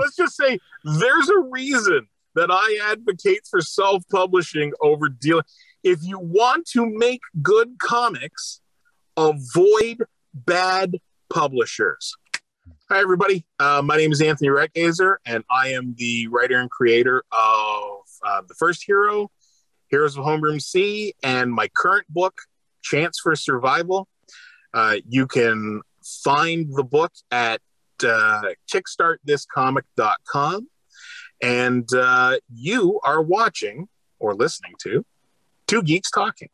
let's just say there's a reason that I advocate for self-publishing over dealing. If you want to make good comics, avoid bad publishers. Hi, everybody. Uh, my name is Anthony Ruttgaizer, and I am the writer and creator of uh, The First Hero, Heroes of Homeroom C, and my current book, Chance for Survival. Uh, you can find the book at uh, kickstartthiscomic.com. And uh, you are watching or listening to Two Geeks Talking.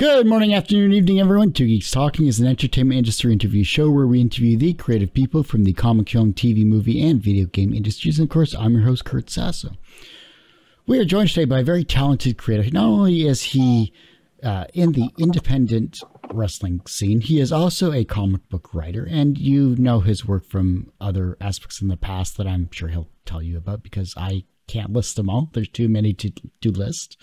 Good morning, afternoon, evening, everyone. Two Geeks Talking is an entertainment industry interview show where we interview the creative people from the comic, film, TV, movie, and video game industries. And of course, I'm your host, Kurt Sasso. We are joined today by a very talented creator. Not only is he uh, in the independent wrestling scene. He is also a comic book writer, and you know his work from other aspects in the past that I'm sure he'll tell you about because I can't list them all. There's too many to, to list.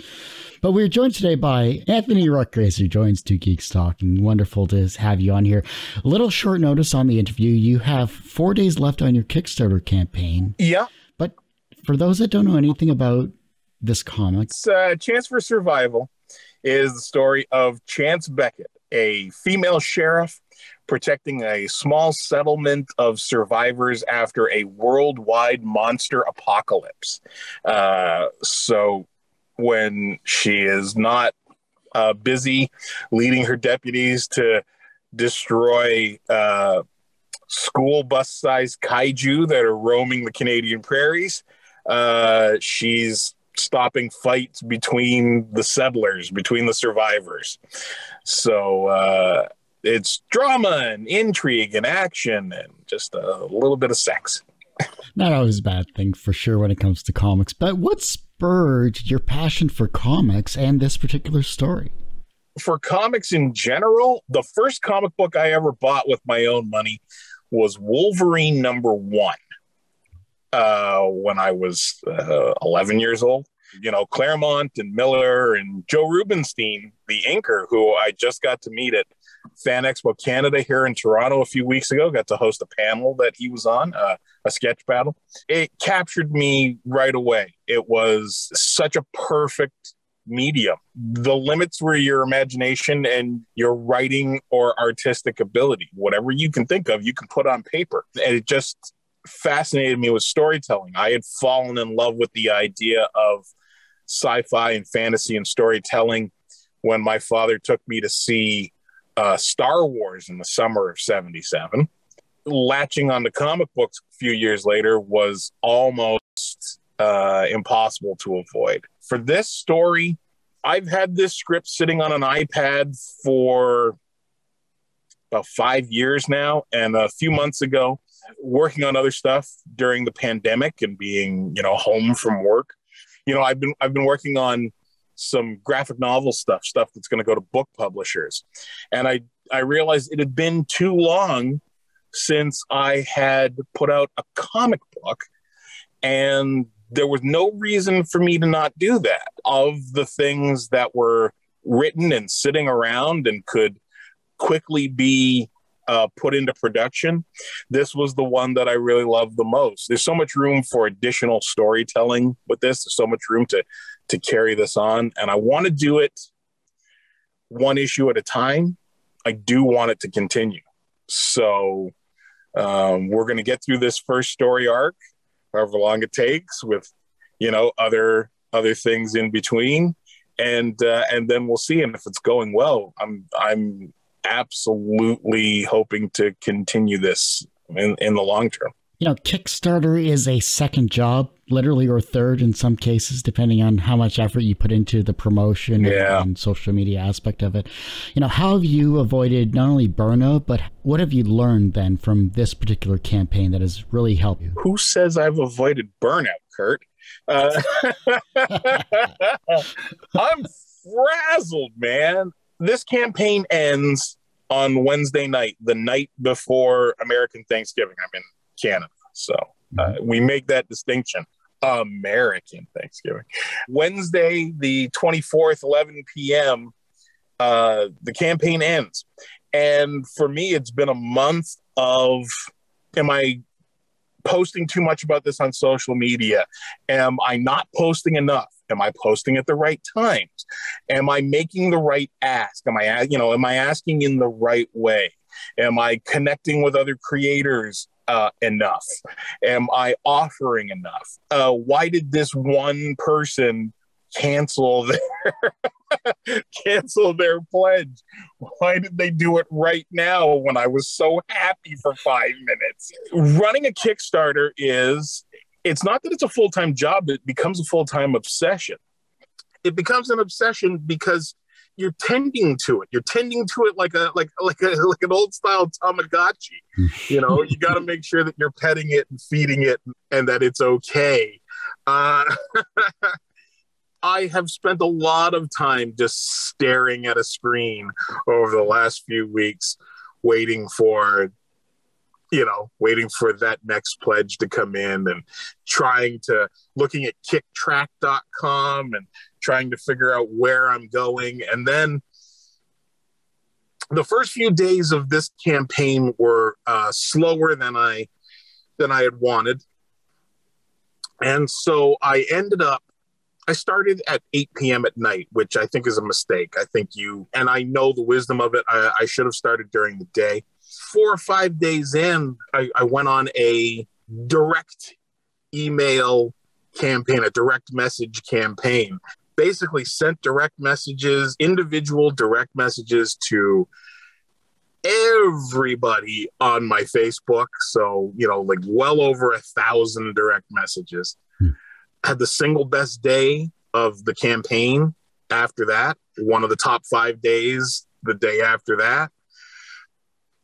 But we're joined today by Anthony Ruttgaizer, who joins Two Geeks Talking. Wonderful to have you on here. A little short notice on the interview. You have four days left on your Kickstarter campaign. Yeah. But for those that don't know anything about this comic, it's uh, Chance for Survival is the story of Chance Beckett, a female sheriff protecting a small settlement of survivors after a worldwide monster apocalypse. Uh, so when she is not uh, busy leading her deputies to destroy uh, school bus sized kaiju that are roaming the Canadian prairies, uh, she's stopping fights between the settlers, between the survivors. So uh, it's drama and intrigue and action and just a little bit of sex. Not always a bad thing for sure when it comes to comics, but what spurred your passion for comics and this particular story? For comics in general, the first comic book I ever bought with my own money was Wolverine number one uh, when I was uh, 11 years old. You know, Claremont and Miller and Joe Rubinstein, the inker, who I just got to meet at Fan Expo Canada here in Toronto a few weeks ago, got to host a panel that he was on, uh, a sketch battle. It captured me right away. It was such a perfect medium. The limits were your imagination and your writing or artistic ability. Whatever you can think of, you can put on paper. And it just fascinated me with storytelling. I had fallen in love with the idea of sci-fi and fantasy and storytelling when my father took me to see uh, Star Wars in the summer of 77. Latching on the comic books a few years later was almost uh, impossible to avoid. For this story, I've had this script sitting on an iPad for about five years now. And a few months ago, working on other stuff during the pandemic and being, you know, home from work, you know, I've been I've been working on some graphic novel stuff, stuff that's going to go to book publishers, and I I realized it had been too long since I had put out a comic book, and there was no reason for me to not do that. Of the things that were written and sitting around and could quickly be uh, put into production, this was the one that I really loved the most. There's so much room for additional storytelling with this. There's so much room to to carry this on, and I want to do it one issue at a time. I do want it to continue. So um, we're going to get through this first story arc, however long it takes, with you know other other things in between, and uh, and then we'll see. And if it's going well, I'm I'm absolutely hoping to continue this in, in the long term. You know, Kickstarter is a second job, literally, or third in some cases, depending on how much effort you put into the promotion yeah. and social media aspect of it. You know, how have you avoided not only burnout, but what have you learned then from this particular campaign that has really helped you? Who says I've avoided burnout, Kurt? Uh, I'm frazzled, man this campaign ends on Wednesday night, the night before American Thanksgiving. I'm in Canada, so uh, mm-hmm. we make that distinction. American Thanksgiving. Wednesday, the 24th, 11 p.m., uh, the campaign ends. And for me, it's been a month of am I posting too much about this on social media? Am I not posting enough? Am I posting at the right times? Am I making the right ask? Am I, you know, am I asking in the right way? Am I connecting with other creators uh, enough? Am I offering enough? Uh, why did this one person cancel their cancel their pledge? Why did they do it right now when I was so happy for five minutes? Running a Kickstarter is it's not that it's a full-time job, it becomes a full-time obsession. It becomes an obsession because you're tending to it. You're tending to it like a like like a like an old style Tamagotchi. You know, you got to make sure that you're petting it and feeding it and that it's okay. Uh, I have spent a lot of time just staring at a screen over the last few weeks, waiting for, you know, waiting for that next pledge to come in and trying to looking at kicktraq.com and trying to figure out where I'm going. And then the first few days of this campaign were uh, slower than I than I had wanted. And so I ended up I started at 8 p.m. at night, which I think is a mistake. I think you, and I know the wisdom of it. I, I should have started during the day. Four or five days in, I, I went on a direct email campaign, a direct message campaign. Basically, sent direct messages, individual direct messages to everybody on my Facebook. So, you know, like well over a thousand direct messages hmm. had the single best day of the campaign after that, one of the top five days the day after that.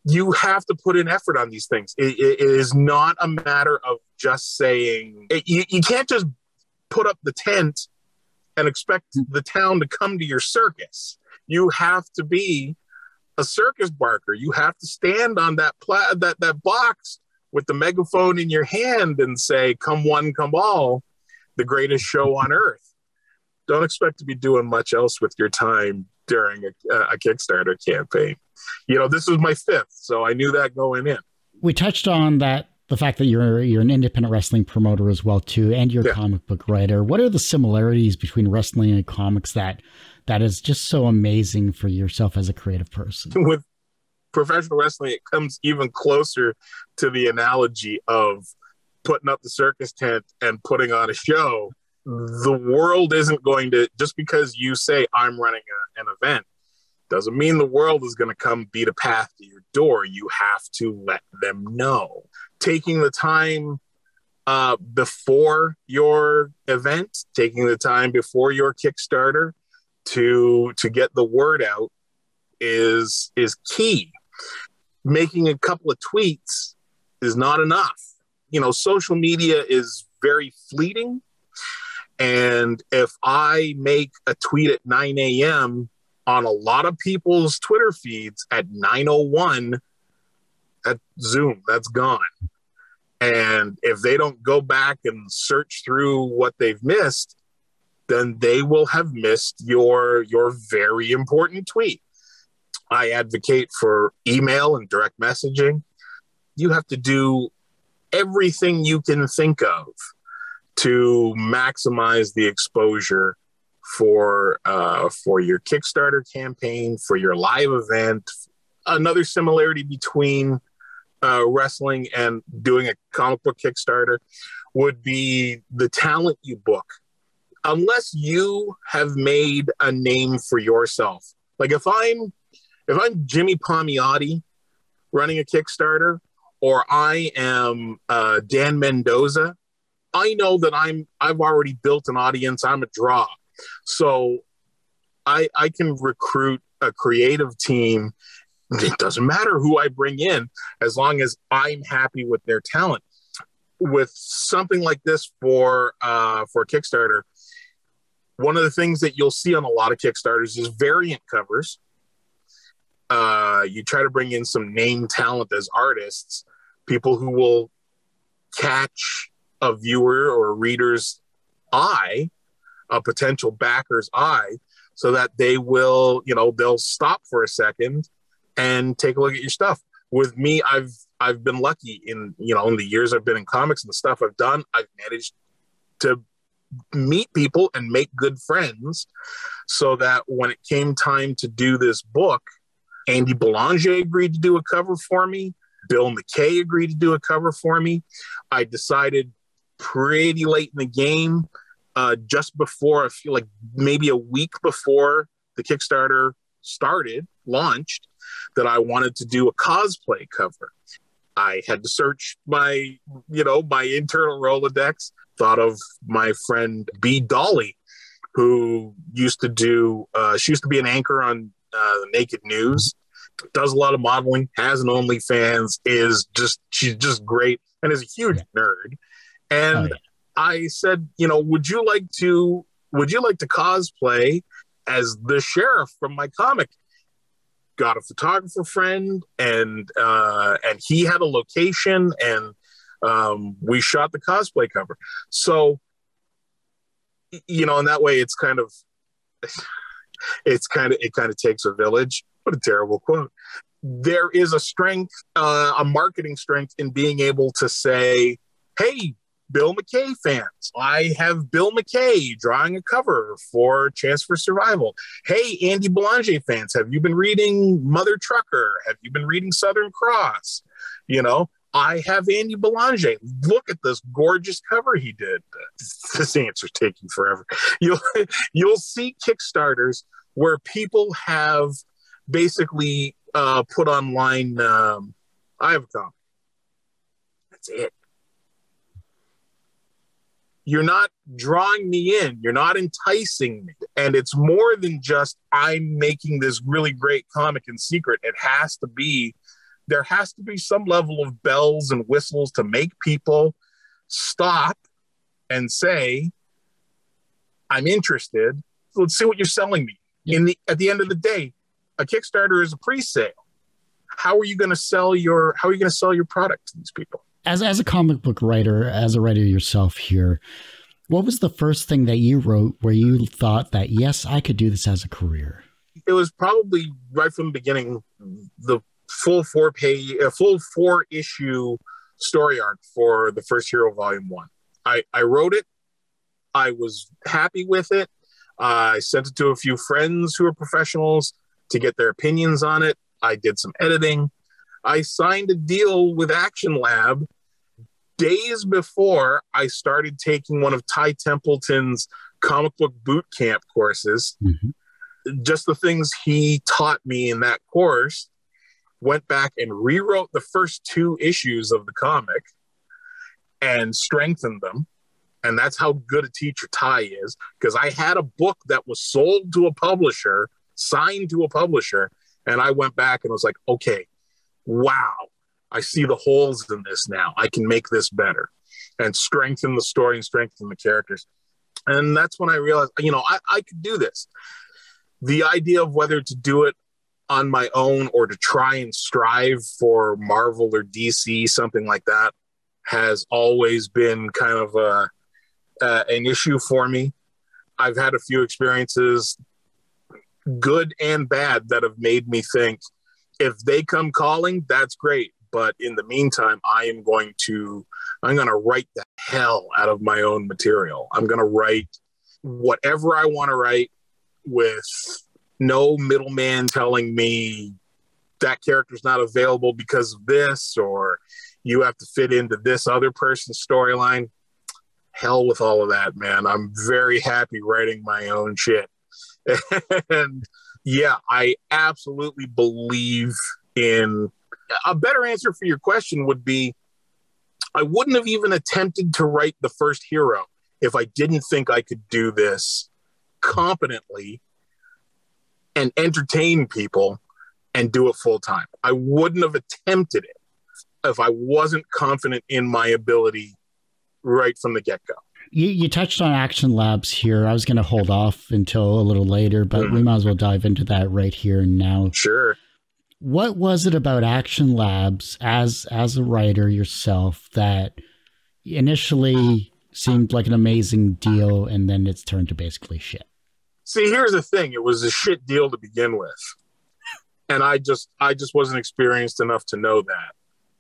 You have to put in effort on these things. it, it is not a matter of just saying, it, you, you can't just put up the tent and expect hmm. the town to come to your circus. You have to be a circus barker. You have to stand on that pla- that that box with the megaphone in your hand and say, "Come one, come all." the greatest show on earth. Don't expect to be doing much else with your time during a, a Kickstarter campaign. You know, this is my fifth, so I knew that going in. We touched on that the fact that you're you're an independent wrestling promoter as well too, and you're a yeah. comic book writer. What are the similarities between wrestling and comics that that is just so amazing for yourself as a creative person? With professional wrestling, it comes even closer to the analogy of putting up the circus tent and putting on a show, the world isn't going to just because you say I'm running a, an event doesn't mean the world is going to come beat a path to your door. You have to let them know. Taking the time uh, before your event, taking the time before your Kickstarter to to get the word out is is key. Making a couple of tweets is not enough you know, social media is very fleeting. And if I make a tweet at 9 a.m. on a lot of people's Twitter feeds at 901, at Zoom, that's gone. And if they don't go back and search through what they've missed, then they will have missed your your very important tweet. I advocate for email and direct messaging. You have to do everything you can think of to maximize the exposure for uh, for your Kickstarter campaign, for your live event. Another similarity between uh, wrestling and doing a comic book Kickstarter would be the talent you book. Unless you have made a name for yourself, like if I'm if I'm Jimmy Palmiotti running a Kickstarter, or I am uh, Dan Mendoza, I know that I'm I've already built an audience. I'm a draw, so I I can recruit a creative team. It doesn't matter who I bring in, as long as I'm happy with their talent. With something like this for uh, for Kickstarter, one of the things that you'll see on a lot of Kickstarters is variant covers uh, you try to bring in some name talent as artists, people who will catch a viewer or a reader's eye, a potential backer's eye, so that they will, you know, they'll stop for a second and take a look at your stuff. With me, I've I've been lucky in you know in the years I've been in comics and the stuff I've done, I've managed to meet people and make good friends so that when it came time to do this book, Andy Belanger agreed to do a cover for me. Bill McKay agreed to do a cover for me. I decided pretty late in the game, uh, just before, I feel like maybe a week before the Kickstarter started, launched, that I wanted to do a cosplay cover. I had to search my, you know, my internal Rolodex, thought of my friend B. Dolly, who used to do, uh, she used to be an anchor on uh, the Naked News, does a lot of modeling, has an OnlyFans, is just, she's just great and is a huge nerd. And oh, yeah. I said, you know, would you like to, would you like to cosplay as the sheriff from my comic? got a photographer friend and uh, and he had a location and um, we shot the cosplay cover so you know in that way it's kind of it's kind of it kind of takes a village what a terrible quote there is a strength uh, a marketing strength in being able to say hey Bill McKay fans. I have Bill McKay drawing a cover for Chance for Survival. Hey, Andy Belanger fans, have you been reading Mother Trucker? Have you been reading Southern Cross? You know, I have Andy Belanger. Look at this gorgeous cover he did. This answer's taking forever. You'll you'll see Kickstarters where people have basically uh, put online. Um, I have a comic. That's it you're not drawing me in. You're not enticing me. And it's more than just i'm making this really great comic in secret. It has to be there has to be some level of bells and whistles to make people stop and say i'm interested. Let's see what you're selling me. In the at the end of the day a kickstarter is a pre-sale. How are you going to sell your how are you going to sell your product to these people as as a comic book writer, as a writer yourself here, what was the first thing that you wrote where you thought that yes, I could do this as a career? It was probably right from the beginning the full four page, a full four issue story arc for the first Hero Volume One. I I wrote it. I was happy with it. Uh, I sent it to a few friends who are professionals to get their opinions on it. I did some editing. I signed a deal with Action Lab days before I started taking one of Ty Templeton's comic book boot camp courses. Mm-hmm. Just the things he taught me in that course, went back and rewrote the first two issues of the comic and strengthened them. And that's how good a teacher Ty is. Because I had a book that was sold to a publisher, signed to a publisher, and I went back and was like, okay, wow, I see the holes in this now. I can make this better and strengthen the story and strengthen the characters. And that's when I realized, you know, I, I could do this. The idea of whether to do it on my own or to try and strive for Marvel or DC, something like that, has always been kind of a, uh, an issue for me. I've had a few experiences, good and bad, that have made me think if they come calling, that's great. But in the meantime, I am going to I'm going to write the hell out of my own material. I'm going to write whatever I want to write with no middleman telling me that character's not available because of this or you have to fit into this other person's storyline. Hell with all of that, man. I'm very happy writing my own shit. and yeah, I absolutely believe in a better answer for your question would be I wouldn't have even attempted to write the first hero if I didn't think I could do this competently and entertain people and do it full time. I wouldn't have attempted it if I wasn't confident in my ability right from the get go. You, you, touched on Action Labs here. I was going to hold off until a little later, but mm-hmm. we might as well dive into that right here and now. Sure what was it about Action Labs as as a writer yourself that initially seemed like an amazing deal and then it's turned to basically shit? See, here's the thing: it was a shit deal to begin with. and I just I just wasn't experienced enough to know that.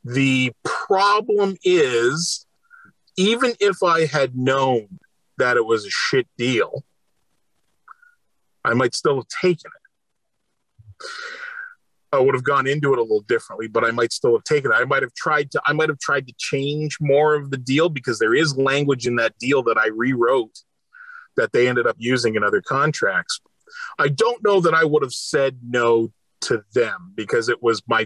The problem is, even if I had known that it was a shit deal, I might still have taken it. I would have gone into it a little differently, but I might still have taken it. I might have tried to I might have tried to change more of the deal because there is language in that deal that I rewrote that they ended up using in other contracts. I don't know that I would have said no to them because it was my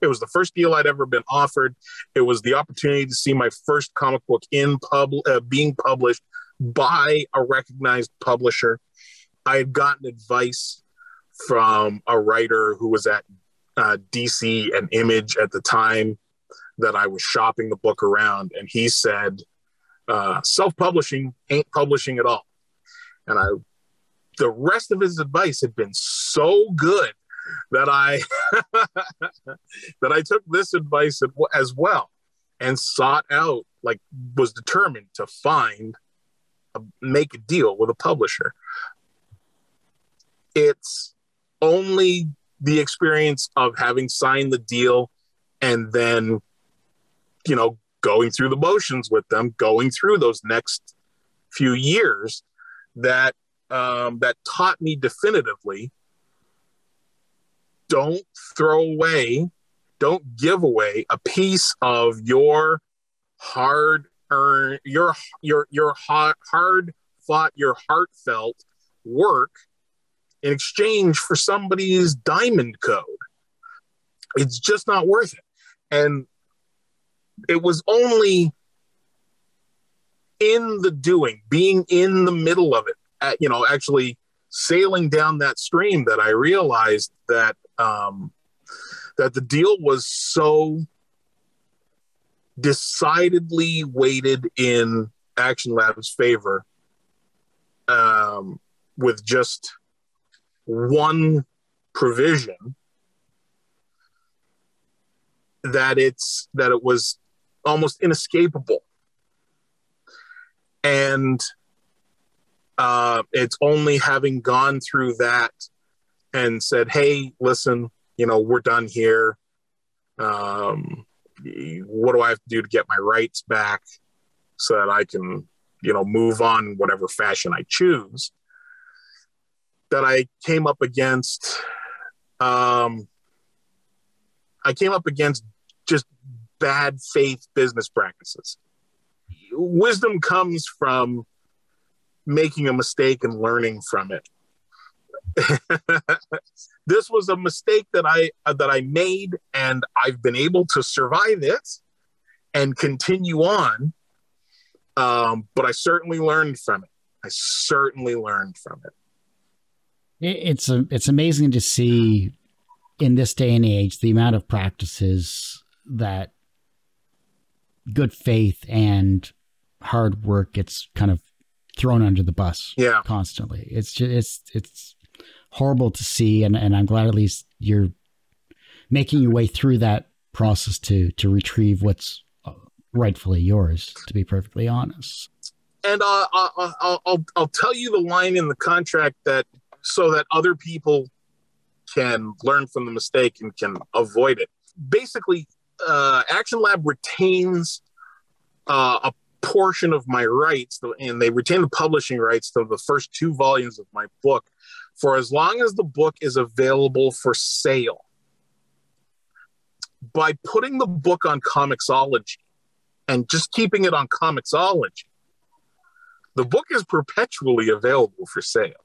it was the first deal I'd ever been offered. It was the opportunity to see my first comic book in pub uh, being published by a recognized publisher. I had gotten advice from a writer who was at uh, DC and Image at the time that I was shopping the book around, and he said, uh, "Self-publishing ain't publishing at all." And I, the rest of his advice had been so good that I that I took this advice as well and sought out, like, was determined to find, a, make a deal with a publisher. It's only the experience of having signed the deal and then, you know, going through the motions with them, going through those next few years that um, that taught me definitively don't throw away, don't give away a piece of your hard earned, your your your hard, hard fought, your heartfelt work in exchange for somebody's diamond code. It's just not worth it. And it was only in the doing, being in the middle of it, at, you know, actually sailing down that stream that I realized that um, that the deal was so decidedly weighted in Action Lab's favor um, with just one provision that it's that it was almost inescapable and uh, it's only having gone through that and said, "Hey, listen, you know, we're done here. Um, what do I have to do to get my rights back so that I can, you know, move on whatever fashion I choose?" That I came up against. Um, I came up against just bad faith business practices. Wisdom comes from making a mistake and learning from it. this was a mistake that I uh, that I made, and I've been able to survive it and continue on. Um, but I certainly learned from it. I certainly learned from it. It's a, it's amazing to see in this day and age the amount of practices that good faith and hard work gets kind of thrown under the bus yeah. constantly. It's just it's it's horrible to see and and i'm glad at least you're making your way through that process to to retrieve what's uh, rightfully yours to be perfectly honest. And uh, I'll, I'll, I'll tell you the line in the contract that so that other people can learn from the mistake and can avoid it basically uh, action lab retains uh, a portion of my rights, and they retain the publishing rights to the first two volumes of my book for as long as the book is available for sale. By putting the book on Comixology and just keeping it on Comixology, the book is perpetually available for sale.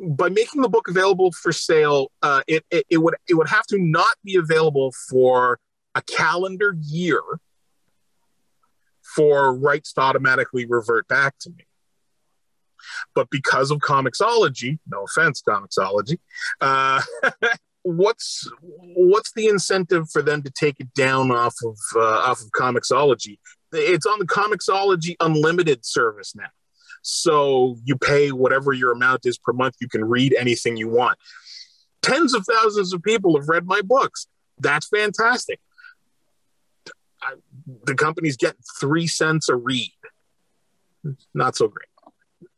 By making the book available for sale, uh, it, it, it would it would have to not be available for a calendar year for rights to automatically revert back to me. But because of Comixology, no offense, Comixology, uh, what's what's the incentive for them to take it down off of uh, off of Comixology? It's on the Comixology Unlimited service now. So you pay whatever your amount is per month. You can read anything you want. Tens of thousands of people have read my books. That's fantastic. I, the companies get three cents a read. Not so great.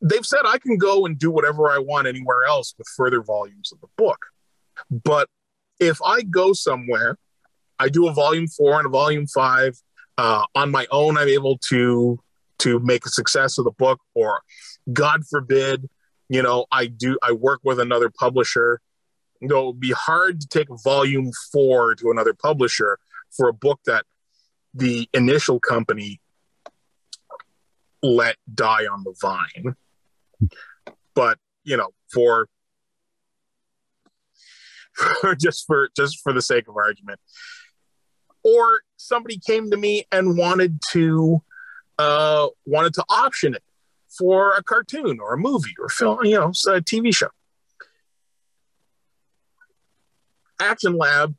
They've said I can go and do whatever I want anywhere else with further volumes of the book. But if I go somewhere, I do a volume four and a volume five uh, on my own. I'm able to to make a success of the book, or God forbid, you know, I do I work with another publisher. You know, it would be hard to take volume four to another publisher for a book that the initial company let die on the vine. But you know, for just for just for the sake of argument, or somebody came to me and wanted to uh, wanted to option it for a cartoon or a movie or film, you know, a TV show. Action Lab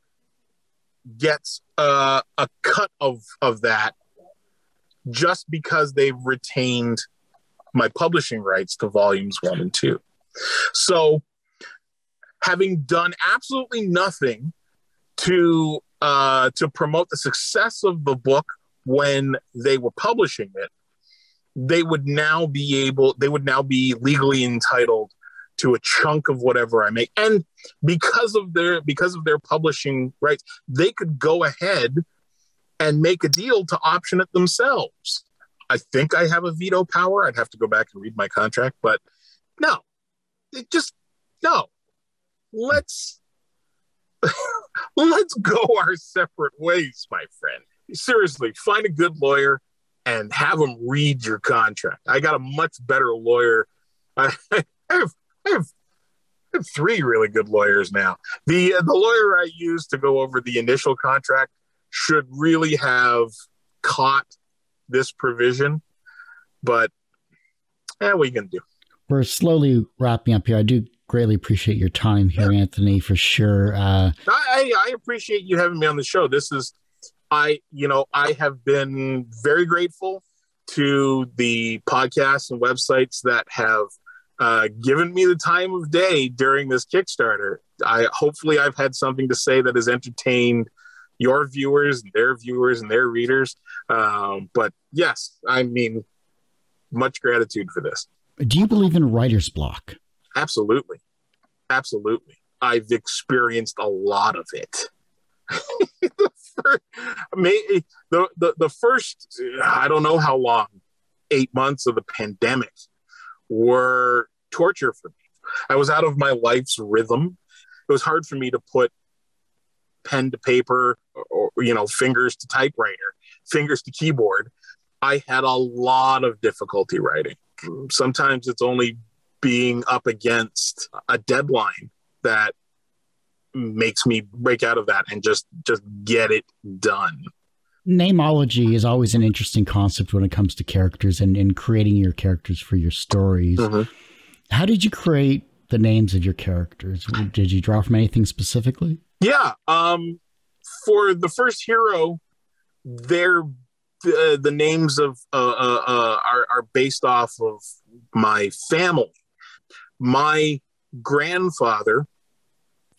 gets uh, a cut of of that just because they've retained my publishing rights to volumes one and two. So, having done absolutely nothing to uh, to promote the success of the book when they were publishing it, they would now be able, they would now be legally entitled to a chunk of whatever I make. And because of their because of their publishing rights, they could go ahead and make a deal to option it themselves. I think I have a veto power. I'd have to go back and read my contract, but no, it just no. Let's let's go our separate ways, my friend. Seriously, find a good lawyer and have them read your contract. I got a much better lawyer. I, I have, I have I have three really good lawyers now. The uh, the lawyer I used to go over the initial contract should really have caught this provision, but yeah, what are you gonna do? We're slowly wrapping up here. I do greatly appreciate your time here, yeah. Anthony, for sure. Uh, I, I appreciate you having me on the show. This is, I, you know, I have been very grateful to the podcasts and websites that have uh, given me the time of day during this Kickstarter. I hopefully I've had something to say that has entertained your viewers, and their viewers, and their readers. Um, but yes, I mean, much gratitude for this. Do you believe in writer's block? Absolutely. Absolutely. I've experienced a lot of it. the, the, the, the first, I don't know how long, eight months of the pandemic were torture for me. I was out of my life's rhythm. It was hard for me to put pen to paper or, you know, fingers to typewriter, fingers to keyboard. I had a lot of difficulty writing. Sometimes it's only being up against a deadline that makes me break out of that and just just get it done. Nameology is always an interesting concept when it comes to characters and, and creating your characters for your stories. Mm-hmm. how did you create the names of your characters? Did you draw from anything specifically? Yeah um for the first hero they're the, the names of uh, uh, uh, are, are based off of my family. My grandfather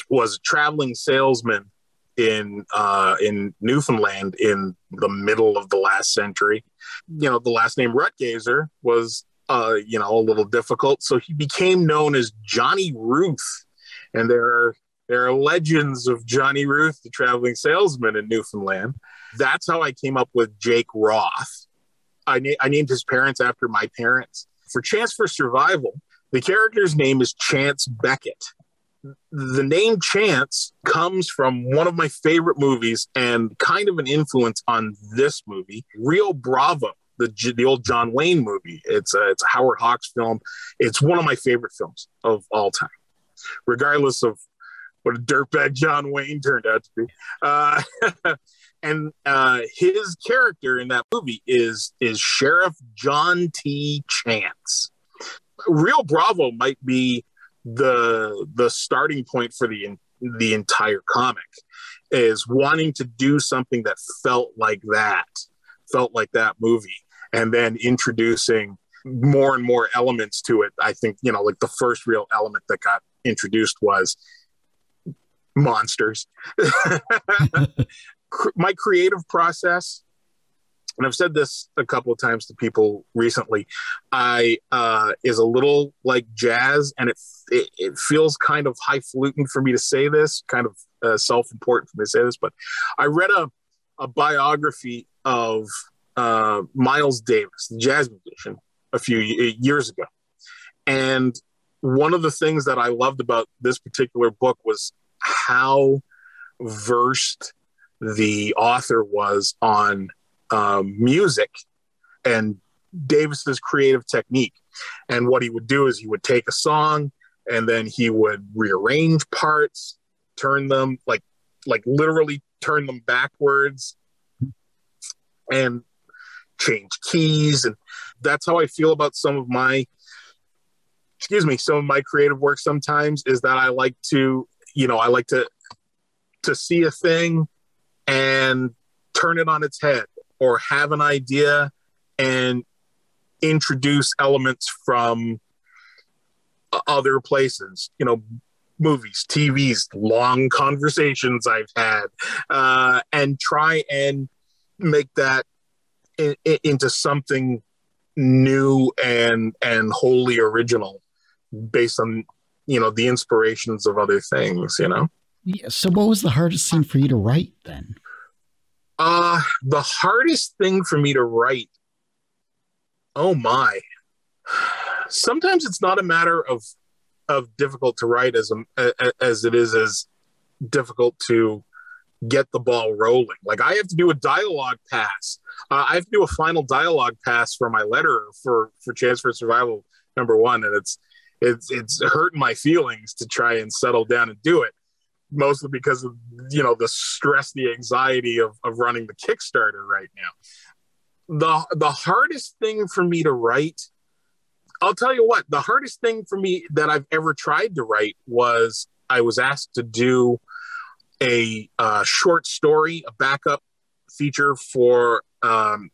was a traveling salesman in uh, in Newfoundland in the middle of the last century. You know, the last name Ruttgaizer was uh, you know a little difficult, so he became known as Johnny Ruth. And there are there are legends of Johnny Ruth, the traveling salesman in Newfoundland. That's how I came up with Jake Roth. I, na- I named his parents after my parents. For Chance for Survival, the character's name is Chance Beckett. The name Chance comes from one of my favorite movies and kind of an influence on this movie, Rio Bravo, the the old John Wayne movie. It's a, it's a Howard Hawks film. It's one of my favorite films of all time, regardless of what a dirtbag John Wayne turned out to be. Uh, and uh, his character in that movie is is Sheriff John T. Chance. Rio Bravo might be the the starting point for the the entire comic is wanting to do something that felt like that felt like that movie and then introducing more and more elements to it. I think you know like the first real element that got introduced was monsters. My creative process and I've said this a couple of times to people recently, I uh, is a little like jazz, and it, it, it feels kind of highfalutin for me to say this, kind of uh, self important for me to say this, but I read a a biography of uh, Miles Davis, the jazz musician, a few years ago, and one of the things that I loved about this particular book was how versed the author was on um, music and Davis's creative technique. And what he would do is he would take a song and then he would rearrange parts, turn them like like literally turn them backwards and change keys and that's how I feel about some of my excuse me some of my creative work sometimes is that I like to you know I like to to see a thing and turn it on its head or have an idea and introduce elements from other places, you know, movies, TVs, long conversations I've had, uh, and try and make that in, in, into something new and and wholly original based on you know the inspirations of other things you know? Yeah, so what was the hardest scene for you to write then uh, the hardest thing for me to write. Oh my. Sometimes it's not a matter of of difficult to write as a, as it is as difficult to get the ball rolling. Like I have to do a dialogue pass. Uh, I have to do a final dialogue pass for my letter for for Chance for Survival number one, and it's it's it's hurting my feelings to try and settle down and do it mostly because of you know the stress the anxiety of, of running the kickstarter right now. The the hardest thing for me to write i'll tell you what the hardest thing for me that i've ever tried to write was i was asked to do a uh, short story a backup feature for um,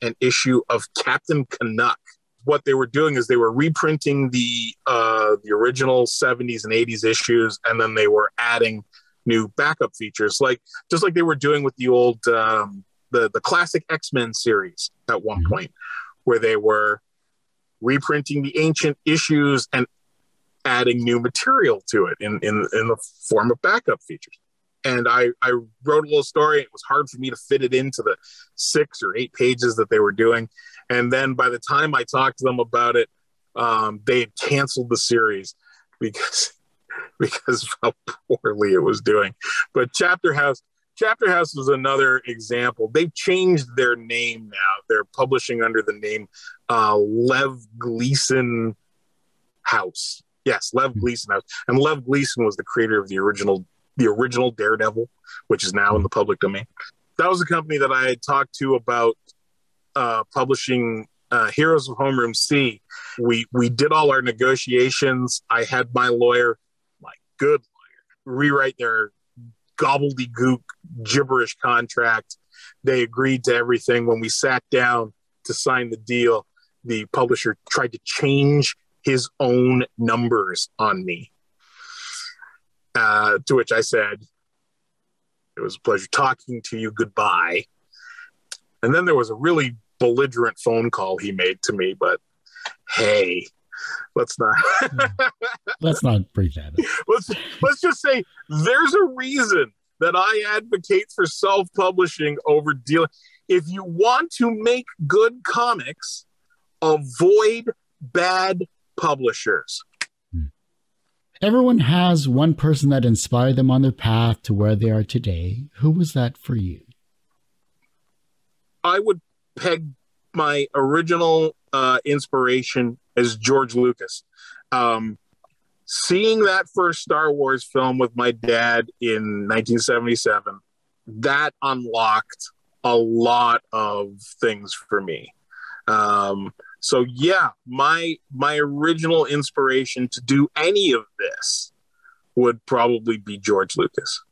an issue of captain canuck what they were doing is they were reprinting the uh, the original 70s and 80s issues, and then they were adding new backup features, like just like they were doing with the old um, the the classic X Men series at one mm-hmm. point, where they were reprinting the ancient issues and adding new material to it in in, in the form of backup features. And I, I wrote a little story. It was hard for me to fit it into the six or eight pages that they were doing and then by the time I talked to them about it, um, they had canceled the series because because of how poorly it was doing. But Chapter House, Chapter House was another example. They've changed their name now. They're publishing under the name uh, Lev Gleason House. Yes, Lev hmm. Gleason House. And Lev Gleason was the creator of the original the original Daredevil, which is now in the public domain. That was a company that I had talked to about uh, publishing uh, Heroes of Homeroom C, we we did all our negotiations. I had my lawyer, my good lawyer, rewrite their gobbledygook gibberish contract. They agreed to everything. When we sat down to sign the deal, the publisher tried to change his own numbers on me. Uh, to which I said, "It was a pleasure talking to you. Goodbye." And then there was a really belligerent phone call he made to me, but hey, let's not let's not break that. let's let's just say there's a reason that I advocate for self-publishing over dealing. If you want to make good comics, avoid bad publishers. Everyone has one person that inspired them on their path to where they are today. Who was that for you? I would peg my original uh, inspiration as George Lucas. Um, seeing that first Star Wars film with my dad in 1977, that unlocked a lot of things for me. Um, so yeah, my my original inspiration to do any of this would probably be George Lucas.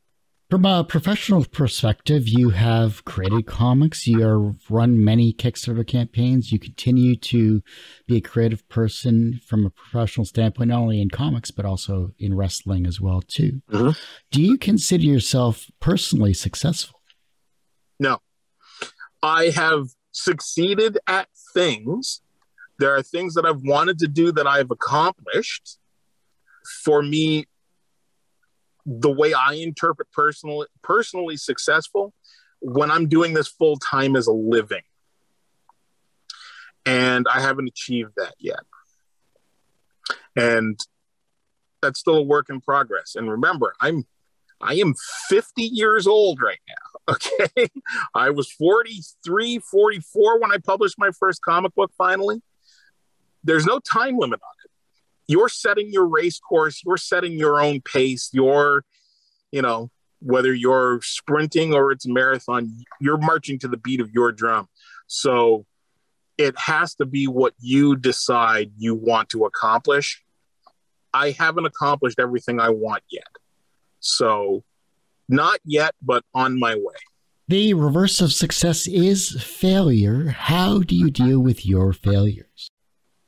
From a professional perspective, you have created comics, you have run many Kickstarter campaigns, you continue to be a creative person from a professional standpoint, not only in comics, but also in wrestling as well, too. Mm-hmm. Do you consider yourself personally successful? No. I have succeeded at things. There are things that I've wanted to do that I've accomplished. For me, the way I interpret personal, personally successful when I'm doing this full time as a living. And I haven't achieved that yet. And that's still a work in progress. And remember, I'm I am 50 years old right now. Okay. I was 43, 44 when I published my first comic book finally. There's no time limit on it. You're setting your race course, you're setting your own pace, you're, you know, whether you're sprinting or it's marathon, you're marching to the beat of your drum. So it has to be what you decide you want to accomplish. I haven't accomplished everything I want yet. So, not yet, but on my way. The reverse of success is failure. How do you deal with your failures?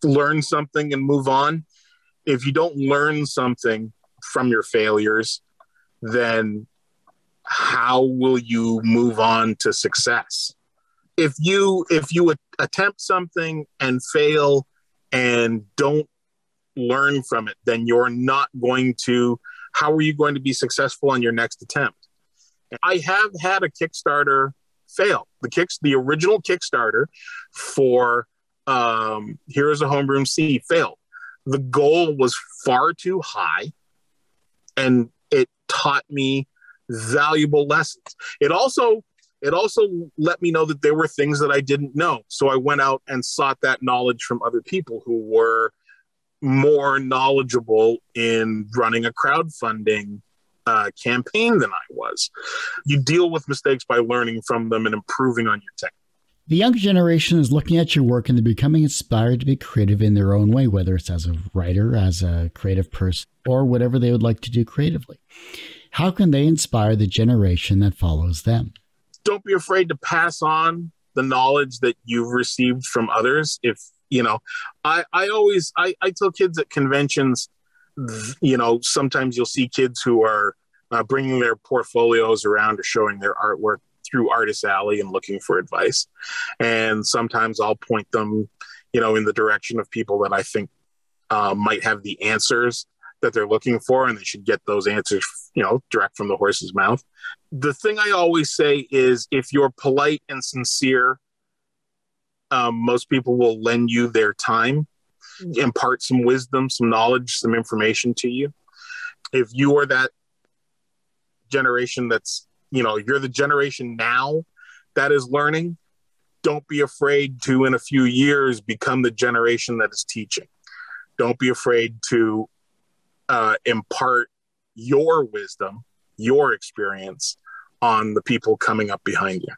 Learn something and move on. If you don't learn something from your failures, then how will you move on to success? If you if you attempt something and fail and don't learn from it, then you're not going to how are you going to be successful on your next attempt? I have had a Kickstarter fail. The kicks, the original Kickstarter for um, Heroes of Homeroom C failed. The goal was far too high, and it taught me valuable lessons. It also it also let me know that there were things that I didn't know. So I went out and sought that knowledge from other people who were more knowledgeable in running a crowdfunding uh, campaign than I was. You deal with mistakes by learning from them and improving on your technique. The younger generation is looking at your work and they're becoming inspired to be creative in their own way, whether it's as a writer, as a creative person, or whatever they would like to do creatively. How can they inspire the generation that follows them? Don't be afraid to pass on the knowledge that you've received from others. If you know i i always i i tell kids at conventions you know sometimes you'll see kids who are uh, bringing their portfolios around or showing their artwork through artist alley and looking for advice and sometimes i'll point them you know in the direction of people that i think uh, might have the answers that they're looking for and they should get those answers you know direct from the horse's mouth the thing i always say is if you're polite and sincere um, most people will lend you their time, impart some wisdom, some knowledge, some information to you. If you are that generation that's, you know, you're the generation now that is learning, don't be afraid to, in a few years, become the generation that is teaching. Don't be afraid to uh, impart your wisdom, your experience on the people coming up behind you.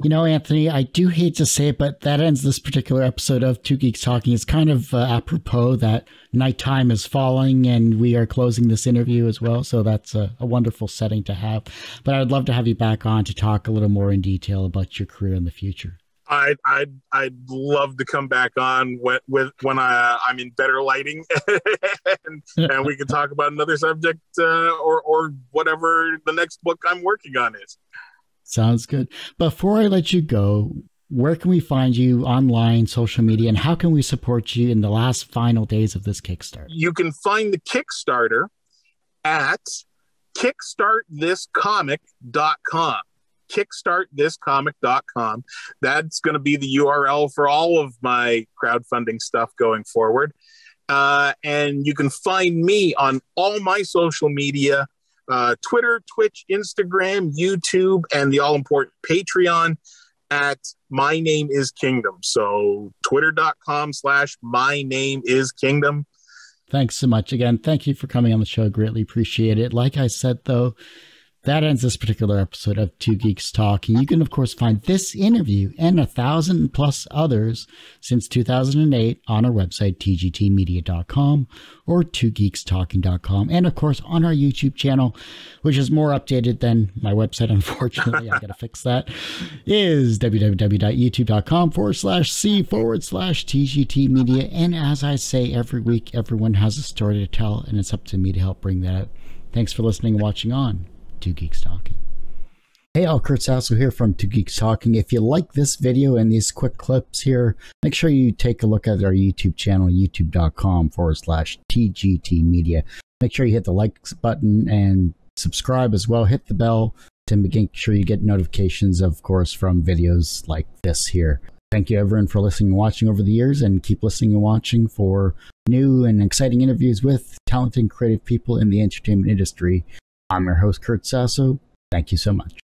You know, Anthony, I do hate to say it, but that ends this particular episode of Two Geeks Talking. It's kind of uh, apropos that nighttime is falling and we are closing this interview as well. So that's a, a, wonderful setting to have. But I'd love to have you back on to talk a little more in detail about your career in the future. I'd I'd, I'd love to come back on when with when I I'm in better lighting and, and we can talk about another subject uh, or or whatever the next book I'm working on is. Sounds good. Before I let you go, where can we find you online, social media, and how can we support you in the last final days of this Kickstarter? You can find the Kickstarter at kickstartthiscomic.com. Kickstartthiscomic.com. That's going to be the URL for all of my crowdfunding stuff going forward. Uh, and you can find me on all my social media uh, Twitter, Twitch, Instagram, YouTube, and the all important Patreon at My Name is Kingdom. So twitter.com slash My Name is Kingdom. Thanks so much. Again, thank you for coming on the show. Greatly appreciate it. Like I said, though, that ends this particular episode of Two Geeks Talking. You can, of course, find this interview and a thousand plus others since 2008 on our website, tgtmedia.com or twogeekstalking.com. And, of course, on our YouTube channel, which is more updated than my website, unfortunately. I got to fix that, is www.youtube.com forward slash C forward slash TGT Media. And as I say every week, everyone has a story to tell, and it's up to me to help bring that out. Thanks for listening and watching on. Two Geeks Talking. Hey, all, Kurt Sasso here from Two Geeks Talking. If you like this video and these quick clips here, make sure you take a look at our YouTube channel, youtube.com forward slash TGT Media. Make sure you hit the likes button and subscribe as well. Hit the bell to make sure you get notifications, of course, from videos like this here. Thank you, everyone, for listening and watching over the years, and keep listening and watching for new and exciting interviews with talented and creative people in the entertainment industry. I'm your host, Kurt Sasso. Thank you so much.